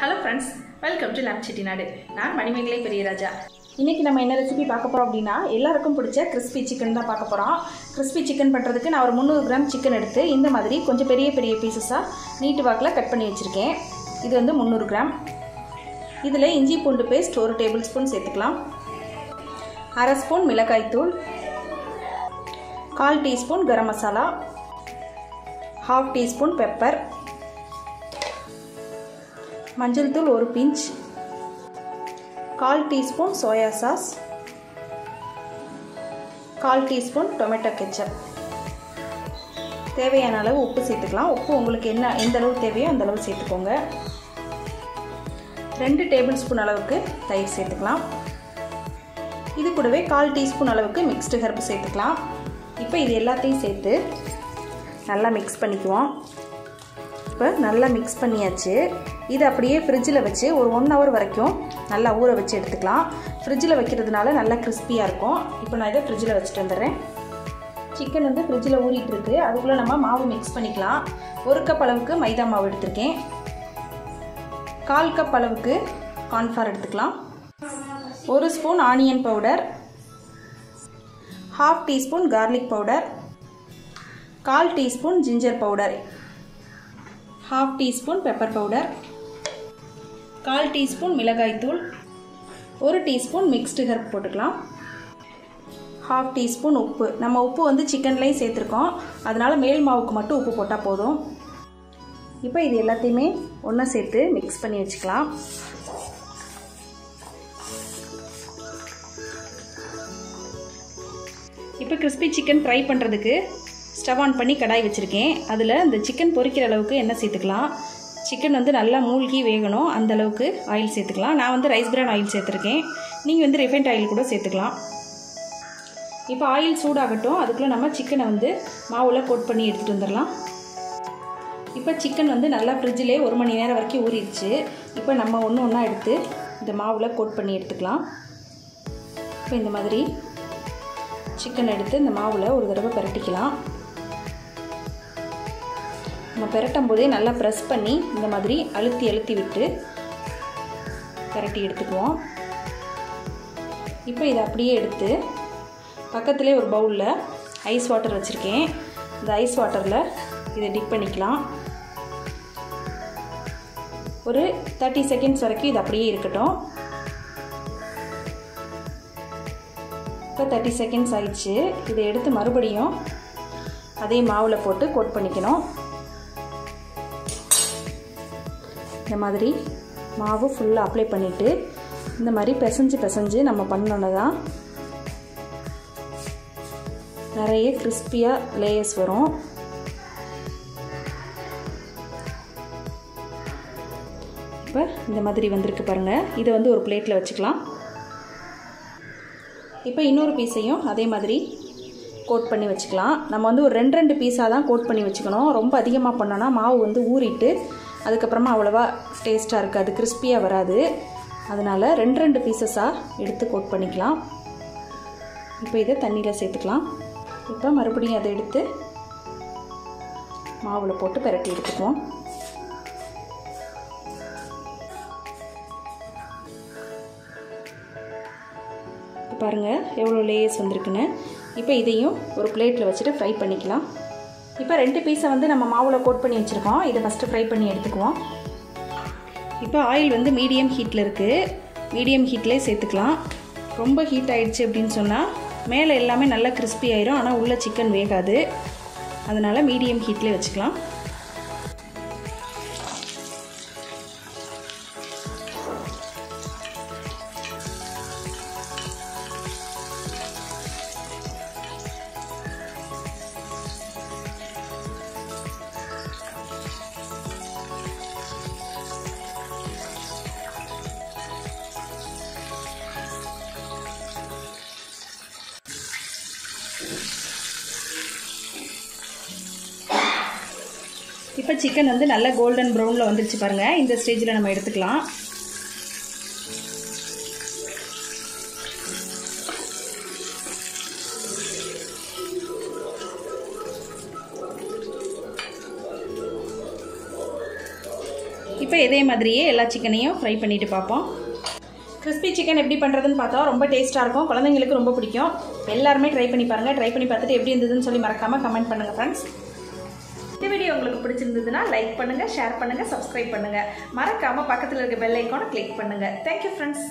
Hello friends welcome to lab Chettinad நான் மணிமேகலை பெரியராஜா. இன்றைக்கி நம்ம என்ன ரெசிபி பார்க்க போகிறோம் அப்படின்னா எல்லாருக்கும் பிடிச்ச கிறிஸ்பி சிக்கன் தான் பார்க்க போகிறோம் கிறிஸ்பி சிக்கன் பண்ணுறதுக்கு நான் ஒரு முந்நூறு கிராம் சிக்கன் எடுத்து இந்த மாதிரி கொஞ்சம் பெரிய பெரிய பீசஸாக நீட்டு வாக்கில் கட் பண்ணி வச்சுருக்கேன். இது வந்து முந்நூறு கிராம் இதில் இஞ்சி பூண்டு பேஸ்ட் ஒரு டேபிள் ஸ்பூன் சேர்த்துக்கலாம். அரை ஸ்பூன் மிளகாய்த்தூள் கால் teaspoon garam masala. Half teaspoon pepper மஞ்சள் தூள் ஒரு பிஞ்ச் கால் டீஸ்பூன் சோயா சாஸ் கால் டீஸ்பூன் டொமேட்டோ கெச்சப். தேவையான அளவு உப்பு சேர்த்துக்கலாம். உப்பு உங்களுக்கு என்ன எந்த அளவு தேவையோ அந்த அளவு சேர்த்துக்கோங்க. ரெண்டு டேபிள் ஸ்பூன் அளவுக்கு தயிர் சேர்த்துக்கலாம். இது கூடவே கால் டீஸ்பூன் அளவுக்கு மிக்ஸ்டு ஹெர்ப் சேர்த்துக்கலாம். இப்போ இது எல்லாத்தையும் சேர்த்து நல்லா மிக்ஸ் பண்ணிக்குவோம். இப்போ நல்லா மிக்ஸ் பண்ணியாச்சு. இது அப்படியே ஃப்ரிட்ஜில் வச்சு ஒரு ஒன் ஹவர் வரைக்கும் நல்லா ஊற வச்சு எடுத்துக்கலாம். ஃப்ரிட்ஜில் வைக்கிறதுனால நல்லா கிறிஸ்பியாக இருக்கும். இப்போ நான் இதை ஃப்ரிட்ஜில் வச்சுட்டு வந்துடுறேன். சிக்கன் வந்து ஃப்ரிட்ஜில் ஊறிட்டுருக்கு அதுக்குள்ளே நம்ம மாவு மிக்ஸ் பண்ணிக்கலாம். ஒரு கப் அளவுக்கு மைதா மாவு எடுத்திருக்கேன். கால் கப் அளவுக்கு கான்ஃபார் எடுத்துக்கலாம். ஒரு spoon onion powder half teaspoon garlic powder கால் teaspoon ginger powder half teaspoon pepper powder கால் டீஸ்பூன் மிளகாய்த்தூள் ஒரு டீஸ்பூன் மிக்ஸ்டு ஹெர்ப் போட்டுக்கலாம். ஹாஃப் டீஸ்பூன் உப்பு. நம்ம உப்பு வந்து சிக்கன்லேயும் சேர்த்துருக்கோம். அதனால் மேல் மாவுக்கு மட்டும் உப்பு போட்டால் போதும். இப்போ இது எல்லாத்தையுமே ஒன்றா சேர்த்து மிக்ஸ் பண்ணி வச்சுக்கலாம். இப்போ கிறிஸ்பி சிக்கன் ஃப்ரை பண்ணுறதுக்கு ஸ்டவ் ஆன் பண்ணி கடாய் வச்சுருக்கேன். அதில் இந்த சிக்கன் பொரிக்கிற அளவுக்கு எண்ணெய் சேர்த்துக்கலாம். சிக்கன் வந்து நல்லா மூழ்கி வேகணும். அந்த அளவுக்கு ஆயில் சேர்த்துக்கலாம். நான் வந்து ரைஸ் பிரான் ஆயில் சேர்த்துருக்கேன். நீங்கள் வந்து ரிஃபைண்ட் ஆயில் கூட சேர்த்துக்கலாம். இப்போ ஆயில் சூடாகட்டும். அதுக்குள்ளே நம்ம சிக்கனை வந்து மாவில் கோட் பண்ணி எடுத்துகிட்டு வந்துடலாம். இப்போ சிக்கன் வந்து நல்லா ஃப்ரிட்ஜிலே ஒரு மணி நேரம் வரைக்கும் ஊறிடுச்சு. இப்போ நம்ம ஒன்று ஒன்றா எடுத்து இந்த மாவில் கோட் பண்ணி எடுத்துக்கலாம். இப்போ இந்த மாதிரி சிக்கன் எடுத்து இந்த மாவில் ஒரு தடவை பரட்டிக்கலாம். நம்ம பெரட்டும் போதே நல்லா ப்ரெஸ் பண்ணி இந்த மாதிரி அழுத்தி அழுத்தி விட்டு பெரட்டி எடுத்துக்குவோம். இப்போ இதை அப்படியே எடுத்து பக்கத்துலேயே ஒரு பவுலில் ஐஸ் வாட்டர் வச்சுருக்கேன். இந்த ஐஸ் வாட்டரில் இதை டிப் பண்ணிக்கலாம். ஒரு தேர்ட்டி செகண்ட்ஸ் வரைக்கும் இது அப்படியே இருக்கட்டும். இப்போ தேர்ட்டி செகண்ட்ஸ் ஆயிடுச்சு. இதை எடுத்து மறுபடியும் அதே மாவில் போட்டு கோட் பண்ணிக்கணும். இந்த மாதிரி மாவு ஃபுல்லாக அப்ளை பண்ணிவிட்டு இந்த மாதிரி பிசைஞ்சு பிசைஞ்சு நம்ம பண்ணோன்னு தான் நிறைய கிறிஸ்பியாக லேயர்ஸ் வரும். இப்போ இந்த மாதிரி வந்திருக்கு பாருங்கள் இதை வந்து ஒரு பிளேட்டில் வச்சுக்கலாம். இப்போ இன்னொரு பீஸையும் அதே மாதிரி கோட் பண்ணி வச்சுக்கலாம். நம்ம வந்து ஒரு ரெண்டு ரெண்டு பீஸாக தான் கோட் பண்ணி வச்சுக்கணும். ரொம்ப அதிகமாக பண்ணோன்னா மாவு வந்து ஊறிட்டு அதுக்கப்புறமா அவ்வளோவா டேஸ்ட்டாக இருக்காது கிறிஸ்பியாக வராது. அதனால் ரெண்டு ரெண்டு பீசஸாக எடுத்து கோட் பண்ணிக்கலாம். இப்போ இதை தண்ணியில் சேர்த்துக்கலாம். இப்போ மறுபடியும் அதை எடுத்து மாவில் போட்டு பெரட்டி எடுத்துக்குவோம். பாருங்கள் எவ்வளோ லேயர்ஸ் வந்திருக்குன்னு. இப்போ இதையும் ஒரு பிளேட்டில் வச்சுட்டு ஃப்ரை பண்ணிக்கலாம். இப்போ ரெண்டு பீஸை வந்து நம்ம மாவில் கோட் பண்ணி வச்சுருக்கோம். இதை ஃபஸ்ட்டு ஃப்ரை பண்ணி எடுத்துக்குவோம். இப்போ ஆயில் வந்து மீடியம் ஹீட்டில் இருக்குது மீடியம் ஹீட்லேயே சேர்த்துக்கலாம். ரொம்ப ஹீட் ஆகிடுச்சு அப்படின்னு சொன்னால் மேலே எல்லாமே நல்லா கிறிஸ்பி ஆயிரும். ஆனால் உள்ளே சிக்கன் வேகாது. அதனால் மீடியம் ஹீட்லேயே வச்சுக்கலாம். இப்போ சிக்கன் வந்து நல்ல கோல்டன் ப்ரௌனில் வந்துருச்சு பாருங்கள் இந்த ஸ்டேஜில் நம்ம எடுத்துக்கலாம். இப்போ இதே மாதிரியே எல்லா சிக்கனையும் ஃப்ரை பண்ணிவிட்டு பார்ப்போம். கிறிஸ்பி சிக்கன் எப்படி பண்ணுறதுன்னு பார்த்தோம் ரொம்ப டேஸ்ட்டாக இருக்கும். குழந்தைங்களுக்கு ரொம்ப பிடிக்கும். எல்லாருமே ட்ரை பண்ணி பாருங்கள் ட்ரை பண்ணி பார்த்துட்டு எப்படி இருந்ததுன்னு சொல்லி மறக்காமல் கமெண்ட் பண்ணுங்கள் ஃப்ரெண்ட்ஸ் இந்த வீடியோ உங்களுக்கு பிடிச்சிருந்ததுன்னா லைக் பண்ணுங்கள் ஷேர் பண்ணுங்கள் சப்ஸ்கிரைப் பண்ணுங்கள் மறக்காமல் பக்கத்தில் இருக்க பெல் ஐக்கானை கிளிக் பண்ணுங்கள் தேங்க்யூ ஃப்ரெண்ட்ஸ்